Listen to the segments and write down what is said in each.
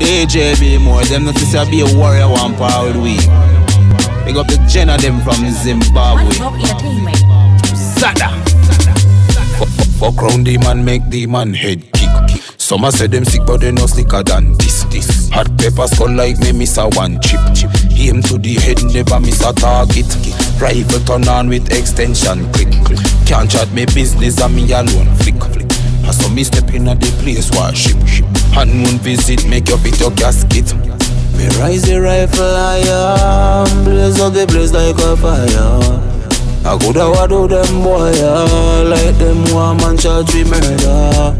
DJ be more, them not to say be a warrior one power with we. Big up the gen of them from Zimbabwe. Zada. Fuck round the man, make the man head kick. Some a say them sick, but they no slicker than this. This hot pepper skull like me miss a one chip. chip. Aim to the head, never miss a target. Rifle turn on with extension, click click. Can't chat me business and me alone, flick As some me step in at the place, war ship moon visit, make your fit your casket. Me rise the rifle higher, blaze up the place like a fire. I coulda what do them boy, yeah. like them one man charge we murder.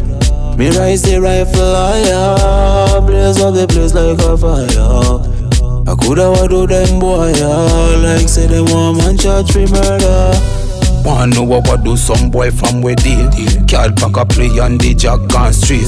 Me rise the rifle higher, blaze up the place like a fire. I coulda what do them boy, yeah. like say them one man charge we murder. Wanna know what do. Some boy from where they Card pack a play on the jack on street.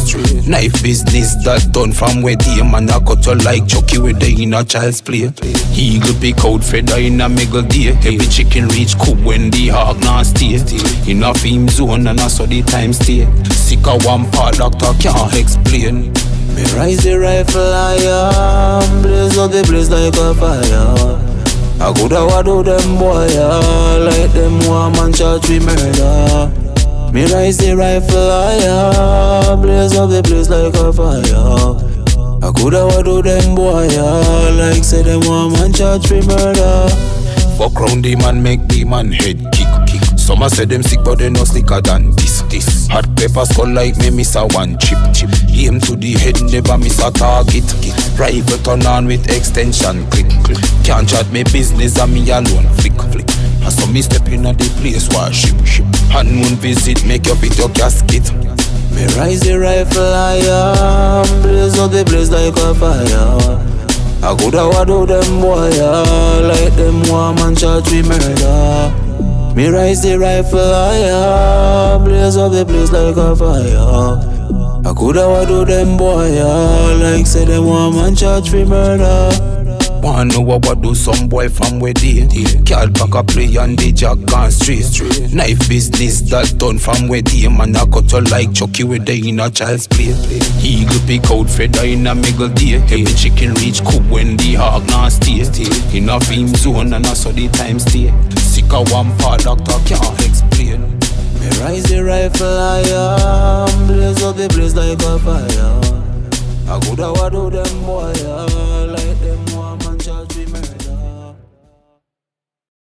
Knife business that done from where they Man I cut you like Chucky with the in a child's play Eagle pick out feather in a mega day. Every chicken reach cook when the hawk not stay In a film zone and I saw the time stay Sick a one part doctor can't explain. Me rise the rifle I am, blaze up the place like a fire. I coulda do them boy, like them one man charge we murder. Me raise the rifle higher, blaze up the place like a fire. I coulda do them boy, like say them one man charge we murder. Fuck round the man, make the man head. Some a say them sick, but they no slicker than this this. Hot pepper skull like me miss a one chip chip. Aim to the head, never miss a target. Rifle turn on with extension, click click. Can't chat me business and me alone, flick flick. As some me step in at the place, war ship ship. And moon visit, make your fit your casket. Me rise the rifle higher, blaze up the place like a fire. I coulda do them yeah. like them one man charge we murder. Me rise the rifle higher, blaze up the place like a fire. I coulda what do them boy, like say them one man charge we murder. Wanna know what do some boy from where they Card pack a play on the jack on street. Street Knife business that done from where they Man I cut you like Chucky with the in a child's play Eagle pick out feather in a middle day Every chicken reach cook when the hog not stay In a film zone and I saw the time stay Of one part doctor can't explain. Me rise the rifle I am, blaze up the place like a fire. I coulda what do them boy,